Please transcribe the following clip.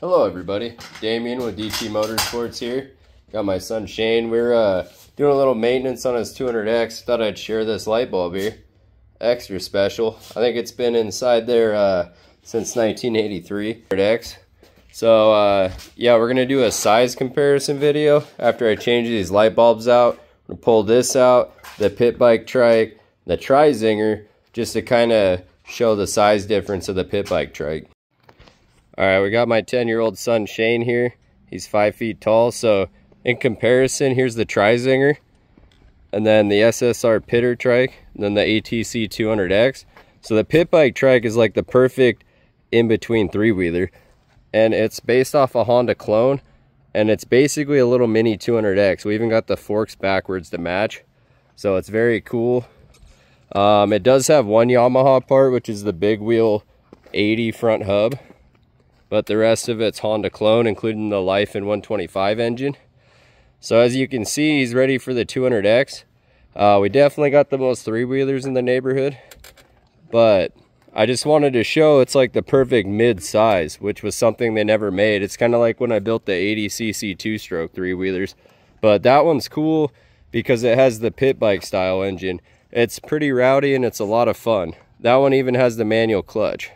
Hello everybody, Damien with DT Motorsports here. Got my son Shane. We're uh, doing a little maintenance on his 200X. Thought I'd share this light bulb here. Extra special. I think it's been inside there uh, since 1983. X. So uh, yeah, we're gonna do a size comparison video after I change these light bulbs out. I'm pull this out, the pit bike trike, the Trizinger, just to kind of show the size difference of the pit bike trike. All right, we got my 10-year-old son Shane here. He's five feet tall. So in comparison, here's the Trizinger, and then the SSR Pitter trike, and then the ATC 200X. So the pit bike trike is like the perfect in-between three-wheeler. And it's based off a Honda clone, and it's basically a little mini 200X. We even got the forks backwards to match. So it's very cool. Um, it does have one Yamaha part, which is the big wheel 80 front hub but the rest of it's Honda clone, including the Lifan 125 engine. So as you can see, he's ready for the 200X. Uh, we definitely got the most three-wheelers in the neighborhood, but I just wanted to show it's like the perfect mid-size, which was something they never made. It's kind of like when I built the 80cc two-stroke three-wheelers, but that one's cool because it has the pit bike style engine. It's pretty rowdy and it's a lot of fun. That one even has the manual clutch.